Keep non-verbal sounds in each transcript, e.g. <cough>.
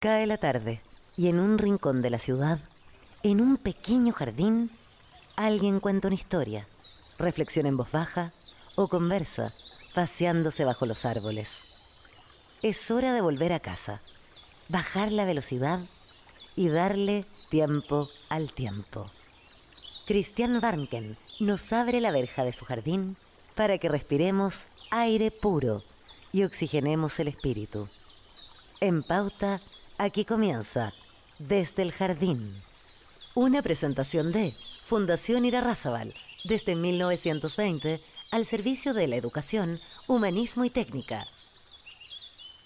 Cae la tarde y en un rincón de la ciudad, en un pequeño jardín, alguien cuenta una historia, reflexiona en voz baja o conversa, paseándose bajo los árboles. Es hora de volver a casa, bajar la velocidad y darle tiempo al tiempo. Christian Warnken nos abre la verja de su jardín para que respiremos aire puro y oxigenemos el espíritu. En pauta, aquí comienza Desde el Jardín. Una presentación de Fundación Irarrázaval, desde 1920 al servicio de la educación, humanismo y técnica.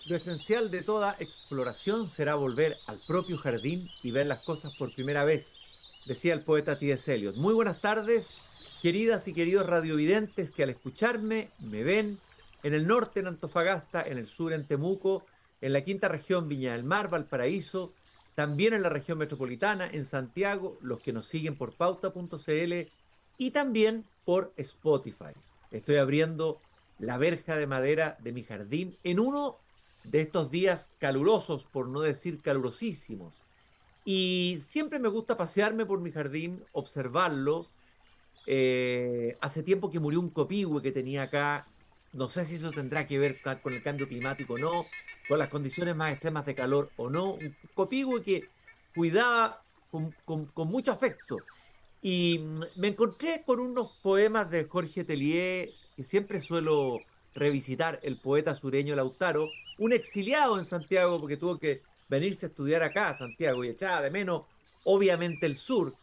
Lo esencial de toda exploración será volver al propio jardín y ver las cosas por primera vez, decía el poeta T.S. Eliot. Muy buenas tardes, queridas y queridos radiovidentes que al escucharme me ven en el norte en Antofagasta, en el sur en Temuco, en la quinta región Viña del Mar, Valparaíso, también en la región metropolitana, en Santiago, los que nos siguen por pauta.cl y también por Spotify. Estoy abriendo la verja de madera de mi jardín en uno de estos días calurosos, por no decir calurosísimos. Y siempre me gusta pasearme por mi jardín, observarlo. Eh, hace tiempo que murió un copihue que tenía acá no sé si eso tendrá que ver con el cambio climático o no, con las condiciones más extremas de calor o no. Un copihue que cuidaba con, mucho afecto. Y mm, me encontré con unos poemas de Jorge Tellier, que siempre suelo revisitar, el poeta sureño Lautaro, un exiliado en Santiago porque tuvo que venirse a estudiar acá a Santiago y echaba de menos, obviamente, el sur.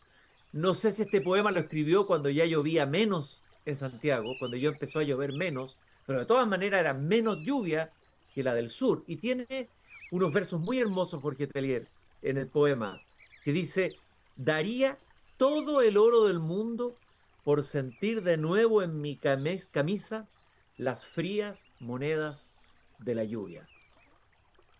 No sé si este poema lo escribió cuando ya llovía menos en Santiago, cuando yo empezó a llover menos, pero de todas maneras era menos lluvia que la del sur. Y tiene unos versos muy hermosos, Jorge Tellier, en el poema, que dice, daría todo el oro del mundo por sentir de nuevo en mi camisa las frías monedas de la lluvia.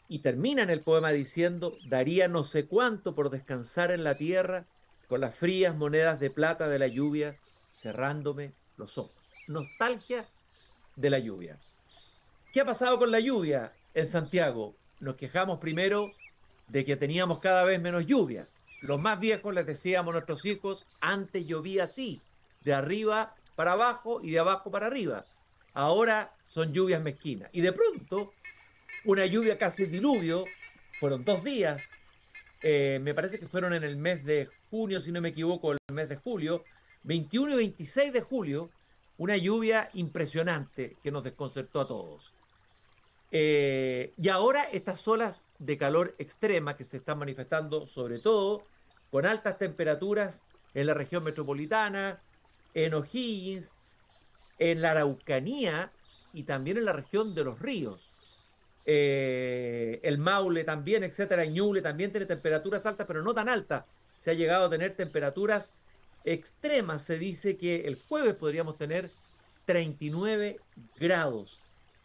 Y termina en el poema diciendo, daría no sé cuánto por descansar en la tierra con las frías monedas de plata de la lluvia cerrándome los ojos. Nostalgia de la lluvia. ¿Qué ha pasado con la lluvia en Santiago? Nos quejamos primero de que teníamos cada vez menos lluvia. Los más viejos les decíamos a nuestros hijos, antes llovía así, de arriba para abajo y de abajo para arriba. Ahora son lluvias mezquinas. Y de pronto, una lluvia casi diluvio, fueron dos días, eh, me parece que fueron en el mes de junio, si no me equivoco, el mes de julio, 21 y 26 de julio, una lluvia impresionante que nos desconcertó a todos. Eh, y ahora estas olas de calor extrema que se están manifestando, sobre todo con altas temperaturas en la región metropolitana, en O'Higgins, en la Araucanía y también en la región de los ríos. Eh, el Maule también, etcétera, Ñuble también tiene temperaturas altas, pero no tan altas. Se ha llegado a tener temperaturas extremas. Se dice que el jueves podríamos tener 39 grados.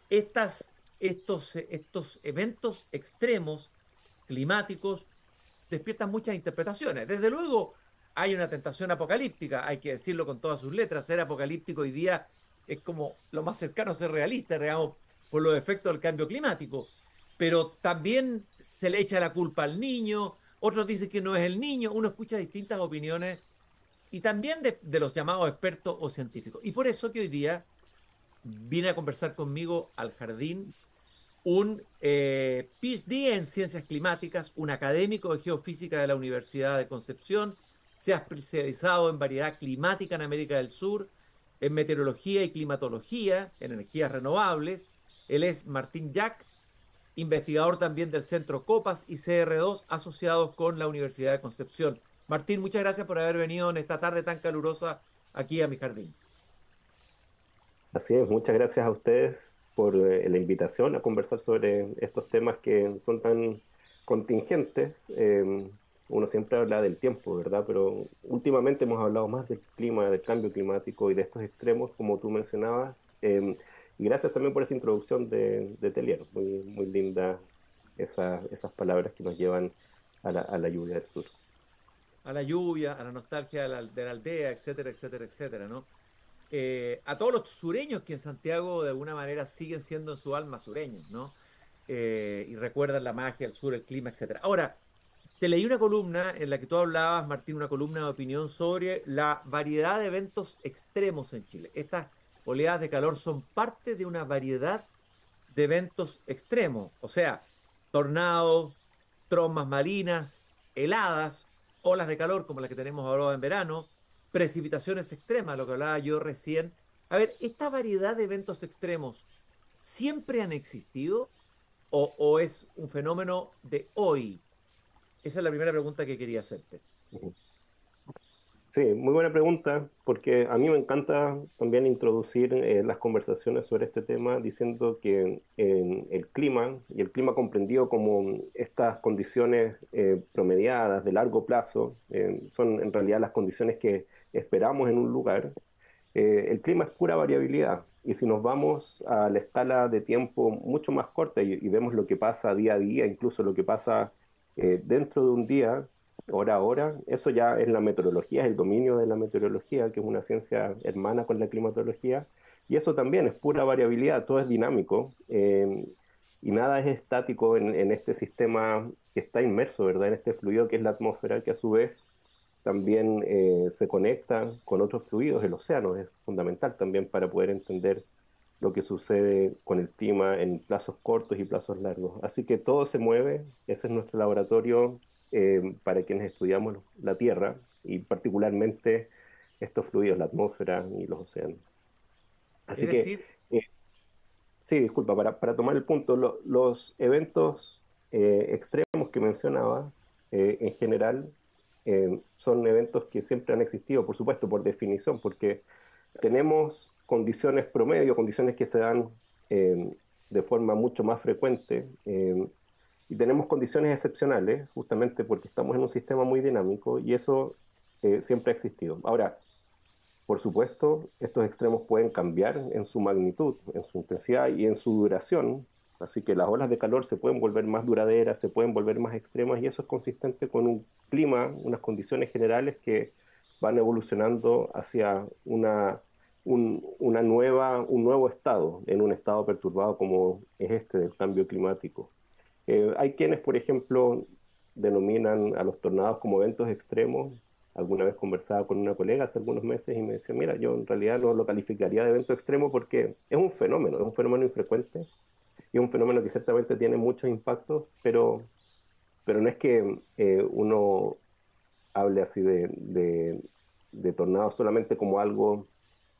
Estas, estos, estos eventos extremos climáticos despiertan muchas interpretaciones. Desde luego hay una tentación apocalíptica, hay que decirlo con todas sus letras. Ser apocalíptico hoy día es como lo más cercano a ser realista, digamos, por los efectos del cambio climático. Pero también se le echa la culpa al niño, otros dicen que no es el niño, uno escucha distintas opiniones y también de, los llamados expertos o científicos. Y por eso que hoy día viene a conversar conmigo al jardín un eh, PhD en ciencias climáticas, un académico de geofísica de la Universidad de Concepción, se ha especializado en variedad climática en América del Sur, en meteorología y climatología, en energías renovables. Él es Martín Jack, investigador también del Centro COPAS y CR2 asociados con la Universidad de Concepción. Martín, muchas gracias por haber venido en esta tarde tan calurosa aquí a mi jardín. Así es, muchas gracias a ustedes por eh, la invitación a conversar sobre estos temas que son tan contingentes. Em, uno siempre habla del tiempo, ¿verdad? Pero últimamente hemos hablado más del clima, del cambio climático y de estos extremos, como tú mencionabas. Em, y gracias también por esa introducción de, de Telier, muy, muy linda esas palabras que nos llevan a la, a la lluvia del sur a la lluvia, a la nostalgia de la, aldea, etcétera, etcétera, etcétera, ¿no? Eh, a todos los sureños que en Santiago de alguna manera siguen siendo en su alma sureños, ¿no? eh, y recuerdan la magia, el sur, el clima, etc. Ahora, te leí una columna en la que tú hablabas, Martín, una columna de opinión sobre la variedad de eventos extremos en Chile. Estas oleadas de calor son parte de una variedad de eventos extremos, o sea, tornados, trombas marinas, heladas, olas de calor como las que tenemos ahora en verano, precipitaciones extremas, lo que hablaba yo recién. A ver, ¿esta variedad de eventos extremos siempre han existido o, es un fenómeno de hoy? Esa es la primera pregunta que quería hacerte. Sí, muy buena pregunta, porque a mí me encanta también introducir eh, las conversaciones sobre este tema diciendo que en el clima, y el clima comprendido como estas condiciones eh, promediadas de largo plazo, eh, son en realidad las condiciones que esperamos en un lugar, el clima es pura variabilidad. Y si nos vamos a la escala de tiempo mucho más corta y vemos lo que pasa día a día, incluso lo que pasa dentro de un día, hora a hora. Eso ya es la meteorología, es el dominio de la meteorología, que es una ciencia hermana con la climatología. Y eso también es pura variabilidad, todo es dinámico. Eh, y nada es estático en, este sistema que está inmerso, ¿verdad? En este fluido que es la atmósfera, que a su vez también eh, se conecta con otros fluidos. El océano es fundamental también para poder entender lo que sucede con el clima en plazos cortos y plazos largos. Así que todo se mueve, ese es nuestro laboratorio eh, para quienes estudiamos la Tierra y particularmente estos fluidos, la atmósfera y los océanos. Así que, eh, sí, disculpa, para, para, tomar el punto, los eventos eh, extremos que mencionaba, en general, son eventos que siempre han existido, por supuesto, por definición, porque tenemos condiciones promedio, condiciones que se dan de forma mucho más frecuente y tenemos condiciones excepcionales, justamente porque estamos en un sistema muy dinámico y eso eh, siempre ha existido. Ahora, por supuesto, estos extremos pueden cambiar en su magnitud, en su intensidad y en su duración, así que las olas de calor se pueden volver más duraderas, se pueden volver más extremas y eso es consistente con un clima, unas condiciones generales que van evolucionando hacia una, una nueva, un nuevo estado, en un estado perturbado como es este del cambio climático. Eh, hay quienes, por ejemplo, denominan a los tornados como eventos extremos. Alguna vez conversaba con una colega hace algunos meses y me decía, mira, yo en realidad no lo calificaría de evento extremo porque es un fenómeno, es un fenómeno infrecuente y es un fenómeno que ciertamente tiene muchos impactos, pero, pero no es que eh, uno hable así de, de, de tornados solamente como algo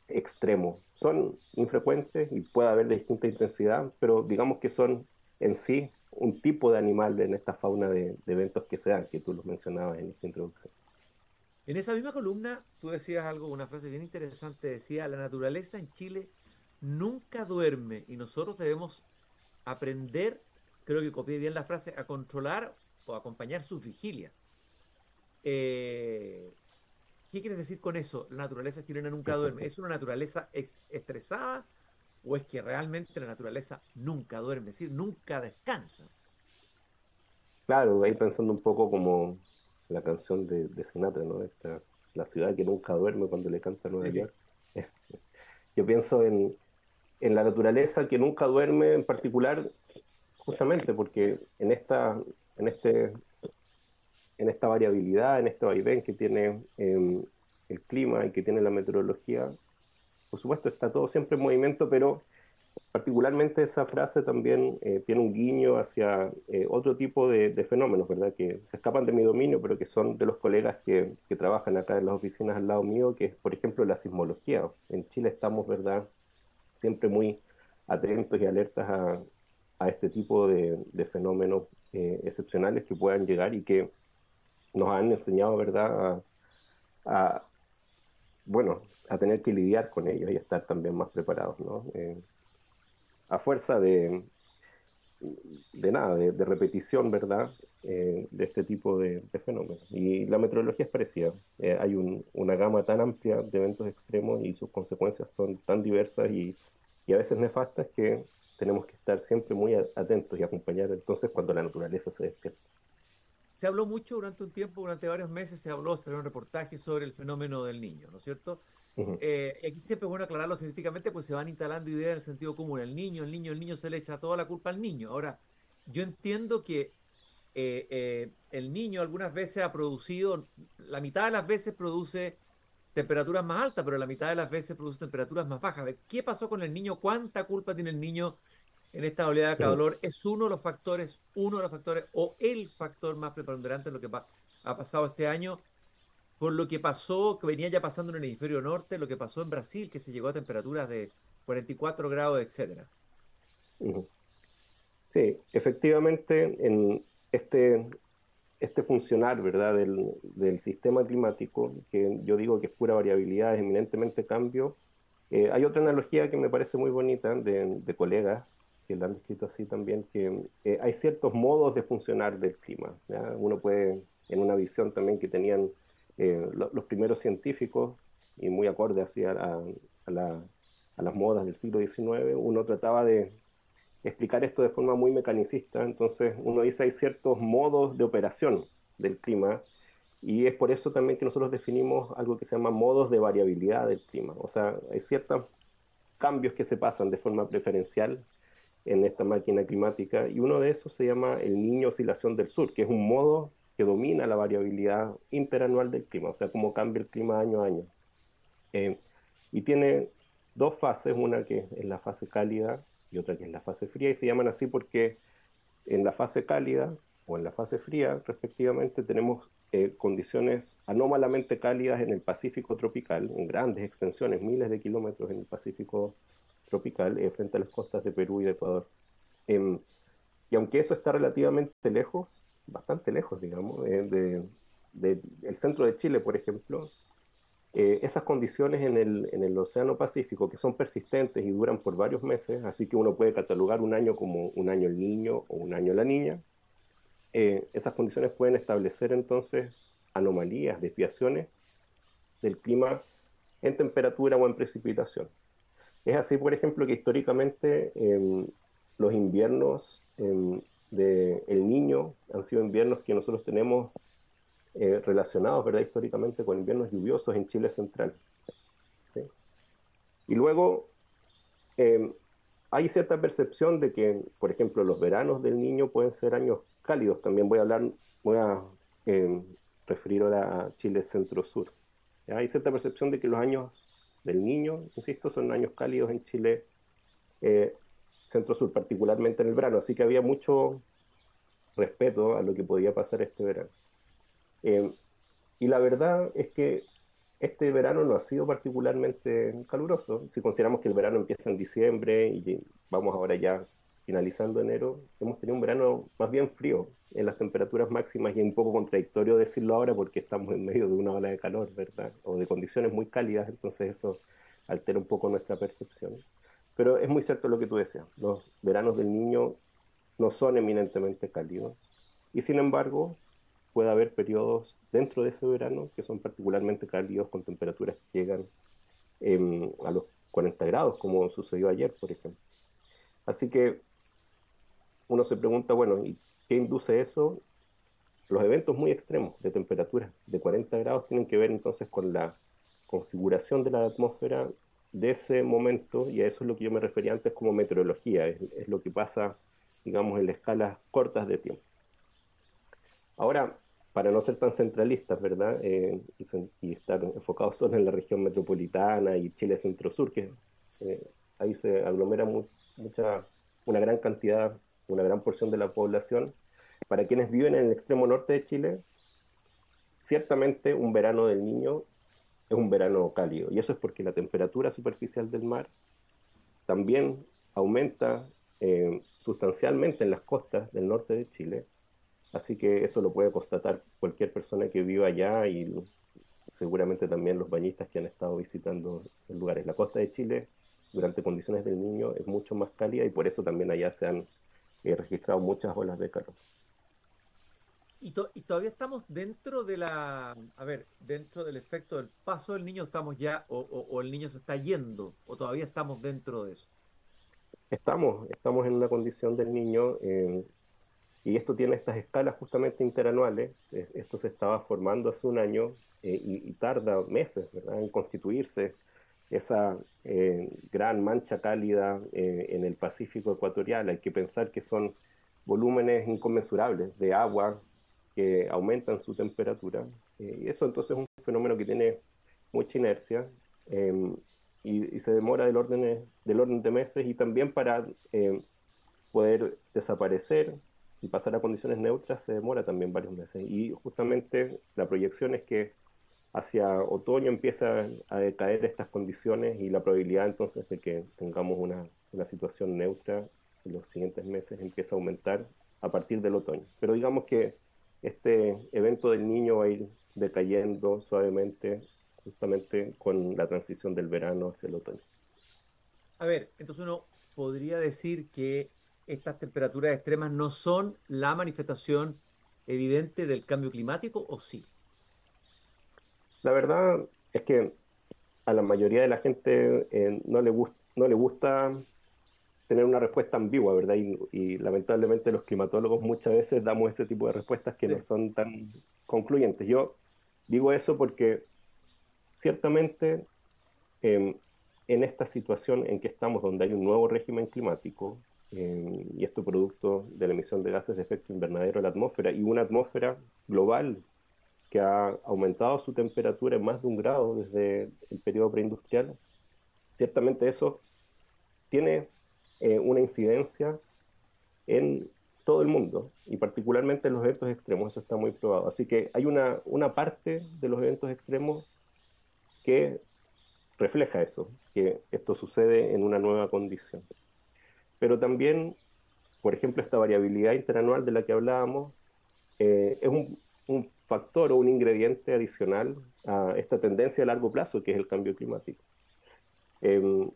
extremo. Son infrecuentes y puede haber de distinta intensidad, pero digamos que son en sí un tipo de animal en esta fauna de, eventos que se dan, que tú los mencionabas en esta introducción. En esa misma columna, tú decías algo, una frase bien interesante, decía, la naturaleza en Chile nunca duerme y nosotros debemos aprender, creo que copié bien la frase, a controlar o acompañar sus vigilias. Eh, ¿Qué quieres decir con eso? La naturaleza chilena nunca duerme. ¿Es una naturaleza estresada ¿O es que realmente la naturaleza nunca duerme, es decir, nunca descansa? Claro, ahí pensando un poco como la canción de, de Sinatra, ¿no? Esta, la ciudad que nunca duerme cuando le canta Nueva York. <laughs> Yo pienso en, en la naturaleza que nunca duerme en particular, justamente porque en esta, en este, en esta variabilidad, en este vaivén que tiene em, el clima y que tiene la meteorología, por supuesto está todo siempre en movimiento, pero particularmente esa frase también eh, tiene un guiño hacia eh, otro tipo de, fenómenos, ¿verdad? Que se escapan de mi dominio, pero que son de los colegas que, trabajan acá en las oficinas al lado mío, que es, por ejemplo, la sismología. En Chile estamos, ¿verdad? Siempre muy atentos y alertas a, este tipo de, fenómenos eh, excepcionales que puedan llegar y que nos han enseñado, ¿verdad? a, bueno, a tener que lidiar con ellos y estar también más preparados, ¿no? Eh, a fuerza de, de nada, de, repetición, ¿verdad? Eh, de este tipo de, fenómenos. Y la meteorología es parecida. Eh, hay una gama tan amplia de eventos extremos y sus consecuencias son tan diversas y, y, a veces nefastas que tenemos que estar siempre muy atentos y acompañar entonces cuando la naturaleza se despierta. Se habló mucho durante un tiempo, durante varios meses, se habló, se un reportaje sobre el fenómeno del niño, ¿no es cierto? Eh, aquí siempre es bueno aclararlo científicamente, pues se van instalando ideas en el sentido común. El niño, el niño, el niño se le echa toda la culpa al niño. Ahora, yo entiendo que eh, eh, el niño algunas veces ha producido, la mitad de las veces produce temperaturas más altas, pero la mitad de las veces produce temperaturas más bajas. A ver, ¿qué pasó con el niño? ¿Cuánta culpa tiene el niño en esta oleada de calor? ¿Es uno de los factores, uno de los factores o el factor más preponderante en lo que ha pasado este año? Por lo que pasó, que venía ya pasando en el hemisferio norte, lo que pasó en Brasil, que se llegó a temperaturas de 44 grados, etcétera. Sí, efectivamente, en este, este funcionar ¿verdad? Del, sistema climático, que yo digo que es pura variabilidad, es eminentemente cambio, eh, hay otra analogía que me parece muy bonita de, colegas que la han escrito así también, que eh, hay ciertos modos de funcionar del clima. Uno puede, en una visión también que tenían eh, los primeros científicos, y muy acorde así a, a, las modas del siglo XIX, uno trataba de explicar esto de forma muy mecanicista, entonces uno dice hay ciertos modos de operación del clima y es por eso también que nosotros definimos algo que se llama modos de variabilidad del clima, o sea, hay ciertos cambios que se pasan de forma preferencial en esta máquina climática y uno de esos se llama el niño oscilación del sur, que es un modo que domina la variabilidad interanual del clima, o sea, cómo cambia el clima año a año. Eh, y tiene dos fases, una que es la fase cálida y otra que es la fase fría, y se llaman así porque en la fase cálida o en la fase fría, respectivamente, tenemos eh, condiciones anómalamente cálidas en el Pacífico tropical, en grandes extensiones, miles de kilómetros en el Pacífico tropical, eh, frente a las costas de Perú y de Ecuador. Em, y aunque eso está relativamente lejos, bastante lejos, digamos, eh, del centro de Chile, por ejemplo, eh, esas condiciones en el, en el, Océano Pacífico, que son persistentes y duran por varios meses, así que uno puede catalogar un año como un año el niño o un año la niña, esas condiciones pueden establecer entonces anomalías, desviaciones del clima en temperatura o en precipitación. Es así, por ejemplo, que históricamente em, los inviernos em, del el Niño han sido inviernos que nosotros tenemos eh, relacionados, ¿verdad?, históricamente con inviernos lluviosos en Chile central. Y luego em, hay cierta percepción de que, por ejemplo, los veranos del niño pueden ser años cálidos. También voy a hablar, voy a referir ahora a Chile centro-sur. Hay cierta percepción de que los años del niño, insisto, son años cálidos en Chile eh, centro-sur, particularmente en el verano. Así que había mucho respeto a lo que podía pasar este verano. Eh, y la verdad es que este verano no ha sido particularmente caluroso. Si consideramos que el verano empieza en diciembre y vamos ahora ya finalizando enero, hemos tenido un verano más bien frío en las temperaturas máximas y es un poco contradictorio decirlo ahora porque estamos en medio de una ola de calor, ¿verdad? O de condiciones muy cálidas, entonces eso altera un poco nuestra percepción. Pero es muy cierto lo que tú decías, los veranos del niño no son eminentemente cálidos y sin embargo puede haber periodos dentro de ese verano que son particularmente cálidos con temperaturas que llegan em, a los 40 grados, como sucedió ayer, por ejemplo. Así que uno se pregunta, bueno, ¿y qué induce eso? Los eventos muy extremos de temperatura de 40 grados tienen que ver entonces con la configuración de la atmósfera de ese momento, y a eso es lo que yo me refería antes como meteorología, es, lo que pasa, digamos, en las escalas cortas de tiempo. Ahora, para no ser tan centralistas, ¿verdad? Eh, y, estar enfocados <laughs> solo en la región metropolitana y Chile centro-sur, que eh, ahí se aglomera mucha, una gran cantidad, una gran porción de la población. Para quienes viven en el extremo norte de Chile, ciertamente un verano del niño es un verano cálido, y eso es porque la temperatura superficial del mar también aumenta eh, sustancialmente en las costas del norte de Chile, Así que eso lo puede constatar cualquier persona que viva allá y seguramente también los bañistas que han estado visitando esos lugares. La costa de Chile, durante condiciones del niño, es mucho más cálida y por eso también allá se han eh, registrado muchas olas de calor. Y, todavía estamos dentro de la, a ver, dentro del efecto del paso del niño, estamos ya, o, el niño se está yendo, o todavía estamos dentro de eso. Estamos, estamos en una condición del niño. Eh, y esto tiene estas escalas justamente interanuales. Eh, esto se estaba formando hace un año eh, y, tarda meses ¿verdad? en constituirse esa eh, gran mancha cálida en el Pacífico ecuatorial. Hay que pensar que son volúmenes inconmensurables de agua que aumentan su temperatura. Eh, y eso entonces es un fenómeno que tiene mucha inercia em, y, se demora del orden, del orden de meses y también para em, poder desaparecer y pasar a condiciones neutras se demora también varios meses. Y justamente la proyección es que hacia otoño empiezan a decaer estas condiciones y la probabilidad entonces de que tengamos una, una situación neutra en los siguientes meses empieza a aumentar a partir del otoño. Pero digamos que este evento del niño va a ir decayendo suavemente justamente con la transición del verano hacia el otoño. A ver, entonces uno podría decir que estas temperaturas extremas no son la manifestación evidente del cambio climático o sí? La verdad es que a la mayoría de la gente eh, no, le no le gusta tener una respuesta ambigua, ¿verdad? Y, lamentablemente los climatólogos muchas veces damos ese tipo de respuestas que no son tan concluyentes. Yo digo eso porque ciertamente em, en esta situación en que estamos, donde hay un nuevo régimen climático, em, y esto producto de la emisión de gases de efecto invernadero a la atmósfera, y una atmósfera global que ha aumentado su temperatura en más de un grado desde el periodo preindustrial, ciertamente eso tiene eh, una incidencia en todo el mundo y particularmente en los eventos extremos, eso está muy probado. Así que hay una, una parte de los eventos extremos que refleja eso, que esto sucede en una nueva condición. Pero también, por ejemplo, esta variabilidad interanual de la que hablábamos eh, es un, un, factor o un ingrediente adicional a esta tendencia a largo plazo que es el cambio climático. Em,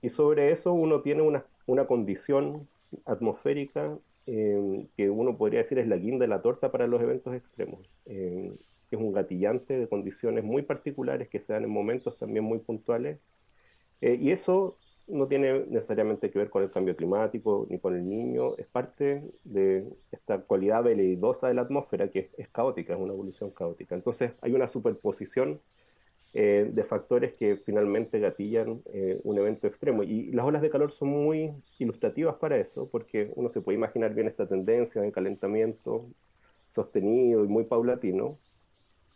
y sobre eso uno tiene una, una condición atmosférica eh, que uno podría decir es la guinda de la torta para los eventos extremos. Eh, es un gatillante de condiciones muy particulares que se dan en momentos también muy puntuales. Eh, y eso no tiene necesariamente que ver con el cambio climático ni con el niño, es parte de esta cualidad veleidosa de la atmósfera que es, caótica, es una evolución caótica. Entonces hay una superposición eh, de factores que finalmente gatillan eh, un evento extremo. Y las olas de calor son muy ilustrativas para eso, porque uno se puede imaginar bien esta tendencia de calentamiento sostenido y muy paulatino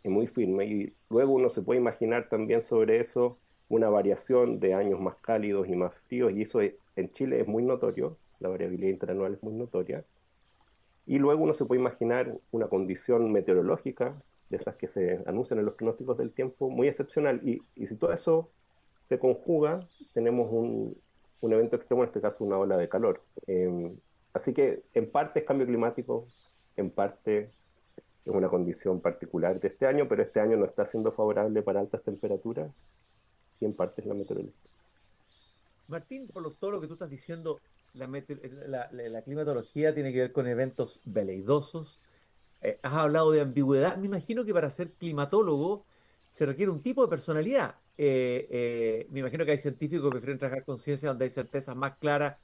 y muy firme. Y luego uno se puede imaginar también sobre eso una variación de años más cálidos y más fríos, y eso en Chile es muy notorio, la variabilidad interanual es muy notoria. Y luego uno se puede imaginar una condición meteorológica de esas que se anuncian en los pronósticos del tiempo, muy excepcional. Y, si todo eso se conjuga, tenemos un, un, evento extremo, en este caso una ola de calor. Eh, así que en parte es cambio climático, en parte es una condición particular de este año, pero este año no está siendo favorable para altas temperaturas y en parte es la meteorología. Martín, por todo lo que tú estás diciendo, la, climatología tiene que ver con eventos veleidosos, eh, has hablado de ambigüedad. Me imagino que para ser climatólogo se requiere un tipo de personalidad. Eh, eh, me imagino que hay científicos que prefieren trabajar con ciencia donde hay certezas más claras.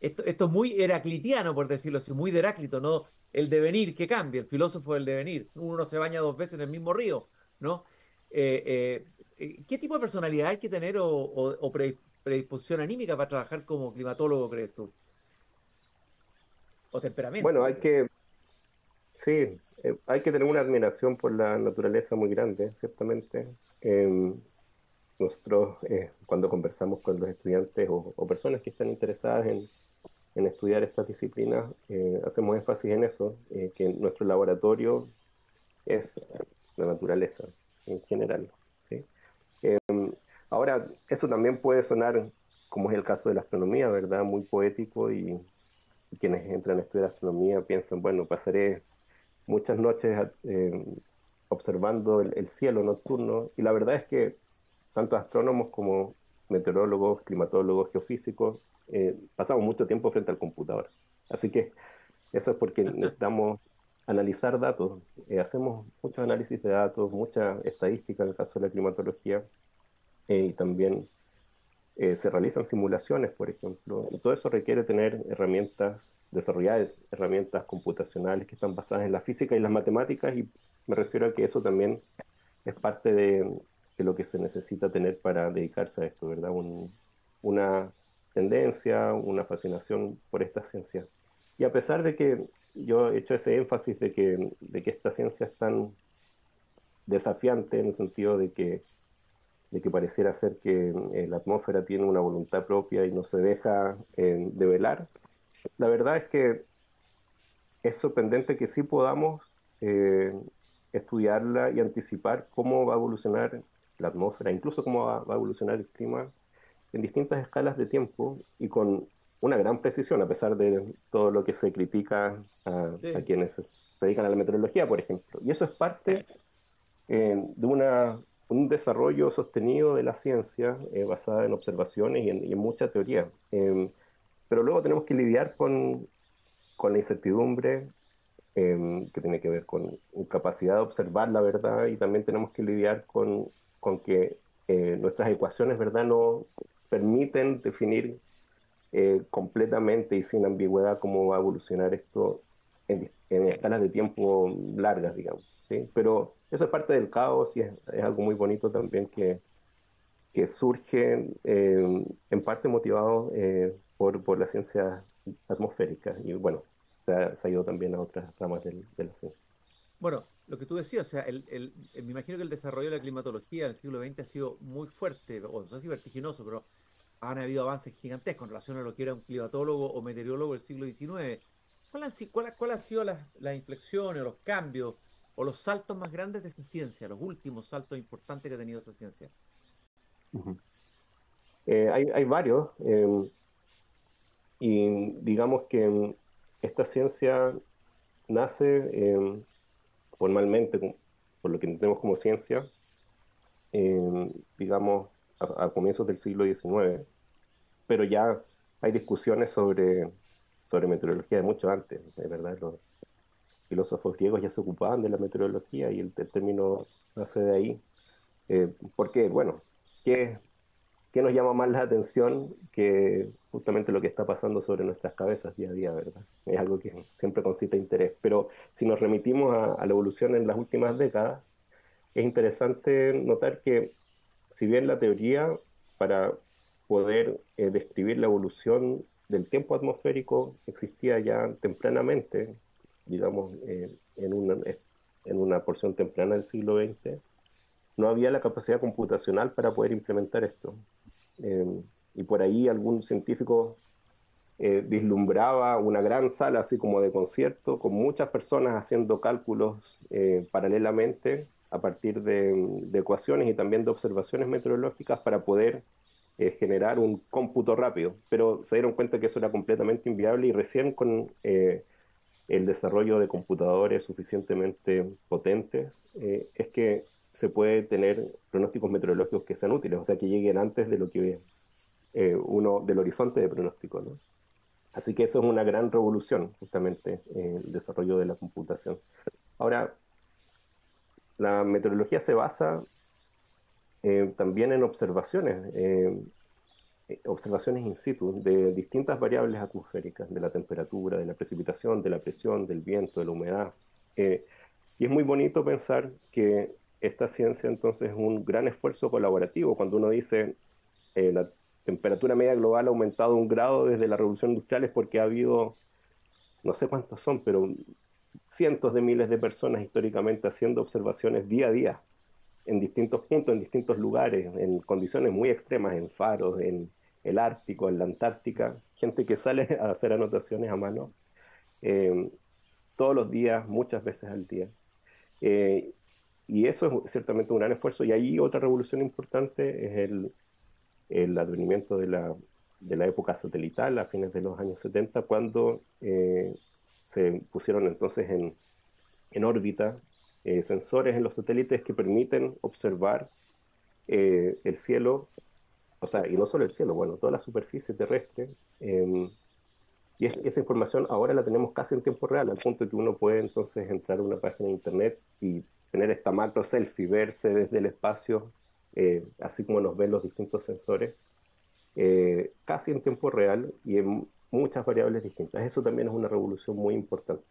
Esto, esto es muy heraclitiano, por decirlo así, muy de Heráclito, ¿no? El devenir que cambia, el filósofo del devenir. Uno no se baña dos veces en el mismo río, ¿no? ¿Qué tipo de personalidad hay que tener o predisposición anímica para trabajar como climatólogo, crees tú? ¿O temperamento? Bueno, hay que, Sí, eh, hay que tener una admiración por la naturaleza muy grande, ciertamente. Em, nosotros, eh, cuando conversamos con los estudiantes o, personas que están interesadas en, estudiar estas disciplinas, eh, hacemos énfasis en eso, que nuestro laboratorio es la naturaleza en general. Em, ahora, eso también puede sonar, como es el caso de la astronomía, ¿verdad? Muy poético y quienes entran a estudiar astronomía piensan, bueno, pasaré muchas noches eh, observando el, cielo nocturno y la verdad es que tanto astrónomos como meteorólogos, climatólogos, geofísicos, eh, pasamos mucho tiempo frente al computador. Así que eso es porque <laughs> necesitamos analizar datos. Eh, hacemos muchos análisis de datos, mucha estadística en el caso de la climatología y también se realizan simulaciones, por ejemplo. Y todo eso requiere tener herramientas desarrollar herramientas computacionales que están basadas en la física y las matemáticas y me refiero a que eso también es parte de, lo que se necesita tener para dedicarse a esto, ¿verdad? una tendencia, una fascinación por esta ciencia. Y a pesar de que yo he hecho ese énfasis de que, de que esta ciencia es tan desafiante en el sentido de que, de que pareciera ser que eh, la atmósfera tiene una voluntad propia y no se deja eh, develar, la verdad es que es sorprendente que sí podamos eh, estudiarla y anticipar cómo va a evolucionar la atmósfera, incluso cómo va, a evolucionar el clima en distintas escalas de tiempo y con una gran precisión, a pesar de todo lo que se critica a, quienes se dedican a la meteorología, por ejemplo. Y eso es parte eh, de una, un desarrollo sostenido de la ciencia eh, basada en observaciones y en, mucha teoría. Em, pero luego tenemos que lidiar con, con la incertidumbre que tiene que ver con capacidad de observar la verdad y también tenemos que lidiar con, con que eh, nuestras ecuaciones verdad no permiten definir eh, completamente y sin ambigüedad cómo va a evolucionar esto en, escalas de tiempo largas, digamos. ¿sí? Pero eso es parte del caos y es, algo muy bonito también que, que surge em, en parte motivado eh, por, por la ciencia atmosférica y bueno, se ha, ido también a otras ramas de la ciencia. Bueno, lo que tú decías, o sea, me imagino que el desarrollo de la climatología en el siglo XX ha sido muy fuerte, o no sé si vertiginoso, pero han habido avances gigantescos en relación a lo que era un climatólogo o meteorólogo del siglo XIX. ¿Cuáles han, cuál, cuál sido las, las inflexiones, los cambios o los saltos más grandes de esa ciencia, los últimos saltos importantes que ha tenido esa ciencia? Eh, hay, hay, varios. Em, y digamos que esta ciencia nace eh, formalmente, por lo que entendemos como ciencia, eh, digamos, a, comienzos del siglo XIX, pero ya hay discusiones sobre, sobre meteorología de mucho antes, de verdad. Los filósofos griegos ya se ocupaban de la meteorología y el, término nace de ahí. Eh, ¿Por qué? Bueno, ¿qué, ¿qué nos llama más la atención que justamente lo que está pasando sobre nuestras cabezas día a día, ¿verdad? Es algo que siempre concita interés. Pero si nos remitimos a, la evolución en las últimas décadas, es interesante notar que si bien la teoría para poder eh, describir la evolución del tiempo atmosférico existía ya tempranamente, digamos, eh, en, una, en una porción temprana del siglo XX, no había la capacidad computacional para poder implementar esto. Eh, y por ahí algún científico eh, vislumbraba una gran sala así como de concierto con muchas personas haciendo cálculos eh, paralelamente a partir de, ecuaciones y también de observaciones meteorológicas para poder generar un cómputo rápido. Pero se dieron cuenta que eso era completamente inviable y recién con el desarrollo de computadores suficientemente potentes es que se puede tener pronósticos meteorológicos que sean útiles, o sea, que lleguen antes de lo que eh, uno del horizonte de pronóstico. ¿no? Así que eso es una gran revolución, justamente, el desarrollo de la computación. Ahora, la meteorología se basa eh, también en observaciones, eh, observaciones in situ de distintas variables atmosféricas, de la temperatura, de la precipitación, de la presión, del viento, de la humedad. y es muy bonito pensar que esta ciencia entonces es un gran esfuerzo colaborativo. Cuando uno dice eh, la temperatura media global ha aumentado un grado desde la revolución industrial es porque ha habido, no sé cuántos son, pero cientos de miles de personas históricamente haciendo observaciones día a día en distintos puntos, en distintos lugares, en condiciones muy extremas, en faros, en el Ártico, en la Antártica, gente que sale <laughs> a hacer anotaciones a mano eh, todos los días, muchas veces al día. Eh, y eso es ciertamente un gran esfuerzo. Y ahí otra revolución importante es el, el advenimiento de la, de la época satelital a fines de los años 70, cuando eh, se pusieron entonces en, en órbita eh, sensores en los satélites que permiten observar eh, el cielo, o sea, y no solo el cielo, bueno, toda la superficie terrestre. Em, y esa información ahora la tenemos casi en tiempo real, al punto que uno puede entonces entrar a una página de internet y tener esta macro selfie, verse desde el espacio, eh, así como nos ven los distintos sensores, casi en tiempo real y en muchas variables distintas. Eso también es una revolución muy importante.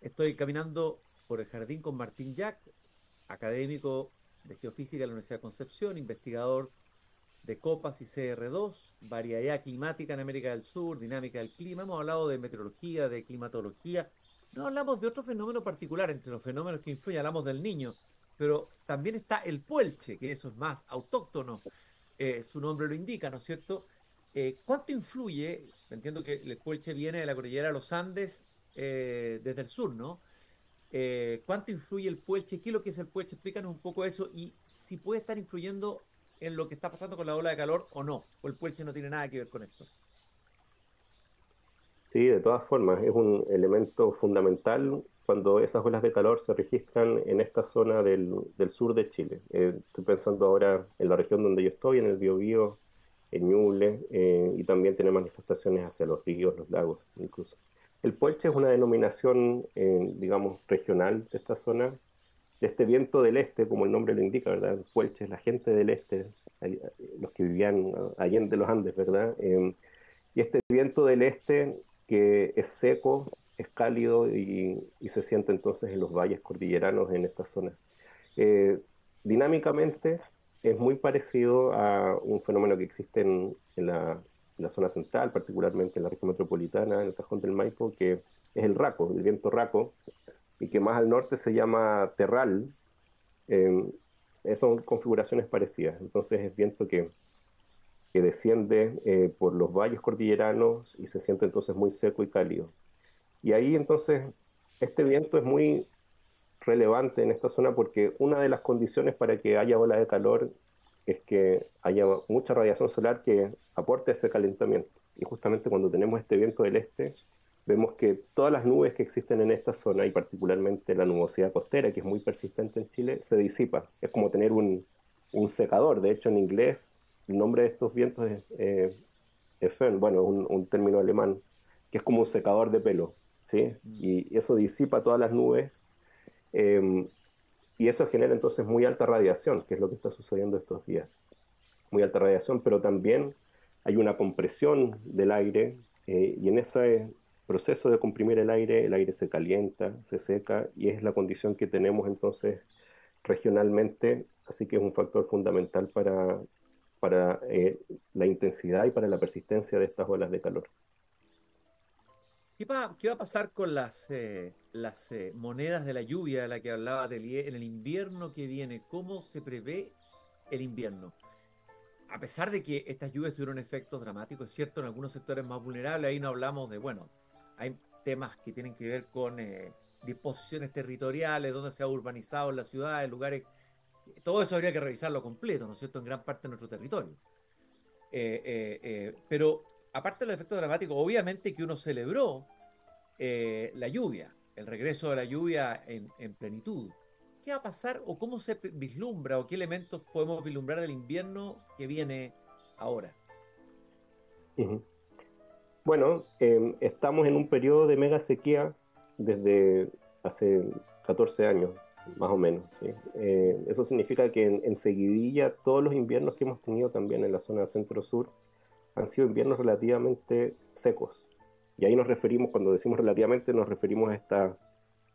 Estoy caminando por el jardín con Martín Jack, académico de geofísica de la Universidad de Concepción, investigador de copas y CR2, variedad climática en América del Sur, dinámica del clima, hemos hablado de meteorología, de climatología, no hablamos de otro fenómeno particular entre los fenómenos que influyen, hablamos del niño, pero también está el puelche, que eso es más autóctono, eh, su nombre lo indica, ¿no es cierto? Eh, ¿Cuánto influye? Entiendo que el puelche viene de la cordillera de los Andes eh, desde el sur, ¿no? ¿Cuánto influye el puelche? ¿Qué es lo que es el puelche? Explícanos un poco eso y si puede estar influyendo en lo que está pasando con la ola de calor o no, o el puelche no tiene nada que ver con esto. Sí, de todas formas, es un elemento fundamental cuando esas olas de calor se registran en esta zona del, sur de Chile. Eh, estoy pensando ahora en la región donde yo estoy, en el Biobío, en Ñuble, eh, y también tiene manifestaciones hacia los ríos, los lagos incluso. El puelche es una denominación, eh, digamos, regional de esta zona, de este viento del este, como el nombre lo indica, ¿verdad? El puelche es la gente del este, los que vivían allá en los Andes, ¿verdad? y este viento del este que es seco, es cálido y, se siente entonces en los valles cordilleranos en esta zona. Eh, dinámicamente es muy parecido a un fenómeno que existe en, la, zona central, particularmente en la región metropolitana, en el cajón del Maipo, que es el raco, el viento raco, y que más al norte se llama terral. Eh, son configuraciones parecidas. Entonces es viento que que desciende eh, por los valles cordilleranos y se siente entonces muy seco y cálido. Y ahí entonces este viento es muy relevante en esta zona porque una de las condiciones para que haya ola de calor es que haya mucha radiación solar que aporte ese calentamiento. Y justamente cuando tenemos este viento del este, vemos que todas las nubes que existen en esta zona, y particularmente la nubosidad costera, que es muy persistente en Chile, se disipa. Es como tener un, un secador. De hecho, en inglés el nombre de estos vientos es, eh, bueno, un, un, término alemán, que es como un secador de pelo, ¿sí? Mm. Y eso disipa todas las nubes, em, y eso genera entonces muy alta radiación, que es lo que está sucediendo estos días. Muy alta radiación, pero también hay una compresión del aire, eh, y en ese proceso de comprimir el aire, el aire se calienta, se seca, y es la condición que tenemos entonces regionalmente, así que es un factor fundamental para para eh, la intensidad y para la persistencia de estas olas de calor. ¿Qué va, qué va a pasar con las, eh, las eh, monedas de la lluvia de la que hablaba Delie en el invierno que viene? ¿Cómo se prevé el invierno? A pesar de que estas lluvias tuvieron efectos dramáticos, es cierto, en algunos sectores más vulnerables, ahí no hablamos de, bueno, hay temas que tienen que ver con disposiciones territoriales, donde se ha urbanizado la ciudad, en lugares todo eso habría que revisarlo completo, ¿no es cierto?, en gran parte de nuestro territorio. Eh, eh, eh, pero aparte de los efectos dramáticos, obviamente que uno celebró la lluvia, el regreso de la lluvia en, plenitud. ¿Qué va a pasar o cómo se vislumbra o qué elementos podemos vislumbrar del invierno que viene ahora? Bueno, em, estamos en un periodo de mega sequía desde hace 14 años, más o menos. Eh, eso significa que en, en, seguidilla todos los inviernos que hemos tenido también en la zona centro-sur han sido inviernos relativamente secos. Y ahí nos referimos, cuando decimos relativamente, nos referimos a esta,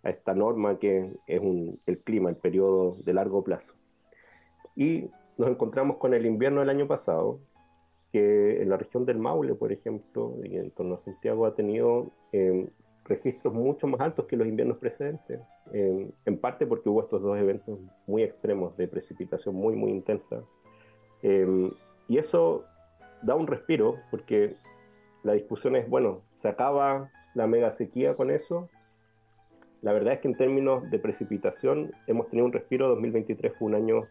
a esta norma que es un, el clima, el periodo de largo plazo. Y nos encontramos con el invierno del año pasado, que en la región del Maule, por ejemplo, y en torno a Santiago, ha tenido eh, registros mucho más altos que los inviernos precedentes, en parte porque hubo estos dos eventos muy extremos de precipitación muy, muy intensa. Em, y eso da un respiro, porque la discusión es, bueno, ¿se acaba la mega sequía con eso? La verdad es que en términos de precipitación hemos tenido un respiro, 2023 fue un año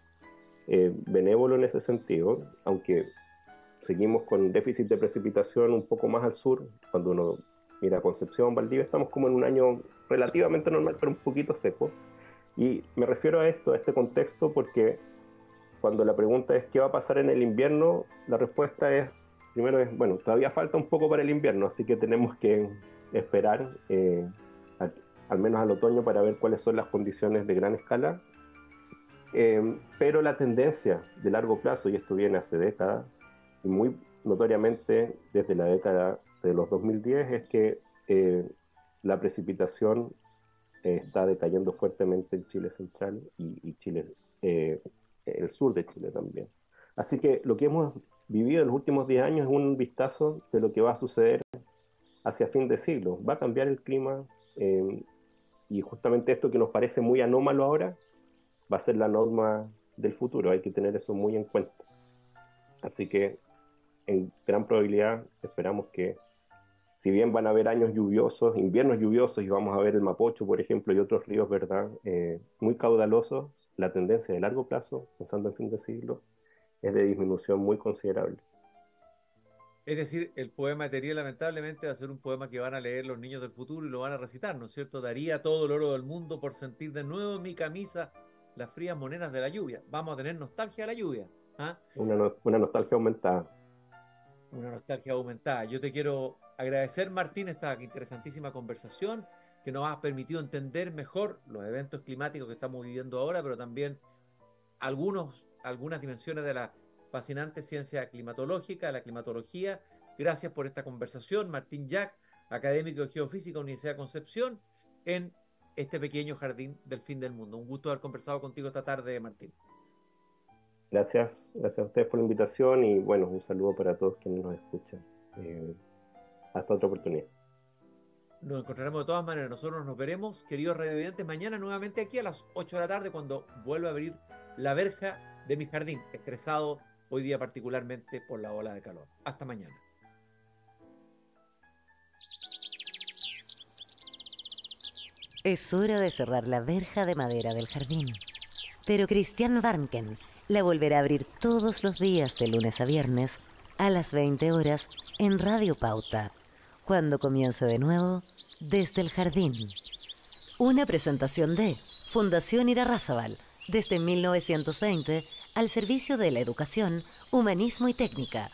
eh, benévolo en ese sentido, aunque seguimos con déficit de precipitación un poco más al sur, cuando uno Mira, Concepción, Valdivia, estamos como en un año relativamente normal, pero un poquito seco. Y me refiero a esto, a este contexto, porque cuando la pregunta es qué va a pasar en el invierno, la respuesta es, primero es, bueno, todavía falta un poco para el invierno, así que tenemos que esperar eh, al menos al otoño para ver cuáles son las condiciones de gran escala. Eh, pero la tendencia de largo plazo, y esto viene hace décadas, y muy notoriamente desde la década de los 2010 es que eh, la precipitación eh, está decayendo fuertemente en Chile central y, Chile, eh, el sur de Chile también. Así que lo que hemos vivido en los últimos 10 años es un vistazo de lo que va a suceder hacia fin de siglo. Va a cambiar el clima eh, y justamente esto que nos parece muy anómalo ahora va a ser la norma del futuro. Hay que tener eso muy en cuenta. Así que en gran probabilidad esperamos que si bien van a haber años lluviosos, inviernos lluviosos y vamos a ver el Mapocho, por ejemplo, y otros ríos, ¿verdad? Eh, muy caudalosos, la tendencia de largo plazo, pensando en fin de siglo, es de disminución muy considerable. Es decir, el poema de lamentablemente va a ser un poema que van a leer los niños del futuro y lo van a recitar, ¿no es cierto? Daría todo el oro del mundo por sentir de nuevo en mi camisa las frías monedas de la lluvia. Vamos a tener nostalgia de la lluvia. ¿ah? Una, una nostalgia aumentada. Una nostalgia aumentada. Yo te quiero agradecer, Martín, esta interesantísima conversación que nos ha permitido entender mejor los eventos climáticos que estamos viviendo ahora, pero también algunos, algunas dimensiones de la fascinante ciencia climatológica, la climatología. Gracias por esta conversación, Martín Jack, académico de geofísica, Universidad de Concepción, en este pequeño jardín del fin del mundo. Un gusto haber conversado contigo esta tarde, Martín. Gracias, gracias a ustedes por la invitación y bueno, un saludo para todos quienes nos escuchan. Eh, hasta otra oportunidad. Nos encontraremos de todas maneras. Nosotros nos veremos, queridos radiovidentes, mañana nuevamente aquí a las 8 de la tarde cuando vuelva a abrir la verja de mi jardín, estresado hoy día particularmente por la ola de calor. Hasta mañana. Es hora de cerrar la verja de madera del jardín. Pero Christian Warnken la volverá a abrir todos los días de lunes a viernes a las 20 horas en Radio Pauta, cuando comience de nuevo desde el jardín. Una presentación de Fundación Irarrázaval, desde 1920 al servicio de la educación, humanismo y técnica